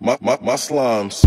My, my, my slimes.